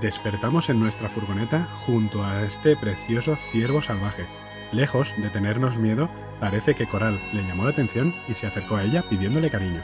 despertamos en nuestra furgoneta junto a este precioso ciervo salvaje. Lejos de tenernos miedo, parece que Coral le llamó la atención y se acercó a ella pidiéndole cariño.